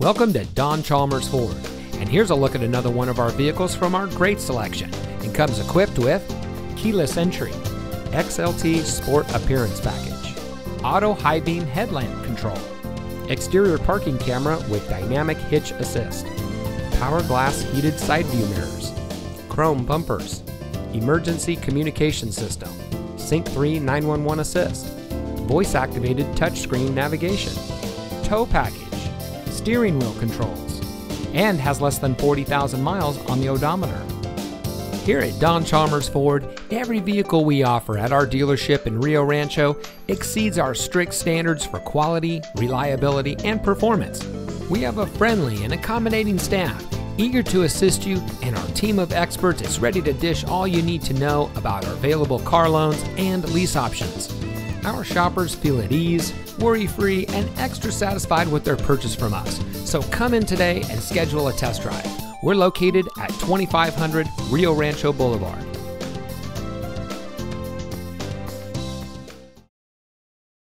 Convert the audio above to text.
Welcome to Don Chalmers Ford, and here's a look at another one of our vehicles from our great selection. It comes equipped with keyless entry, XLT Sport Appearance Package, auto high beam headlamp control, exterior parking camera with dynamic hitch assist, power glass heated side view mirrors, chrome bumpers, emergency communication system, Sync 3 911 assist, voice activated touchscreen navigation, tow package, steering wheel controls, and has less than 40,000 miles on the odometer. Here at Don Chalmers Ford, every vehicle we offer at our dealership in Rio Rancho exceeds our strict standards for quality, reliability, and performance. We have a friendly and accommodating staff eager to assist you, and our team of experts is ready to dish all you need to know about our available car loans and lease options. Our shoppers feel at ease, worry free, and extra satisfied with their purchase from us. So come in today and schedule a test drive. We're located at 2500 Rio Rancho Boulevard.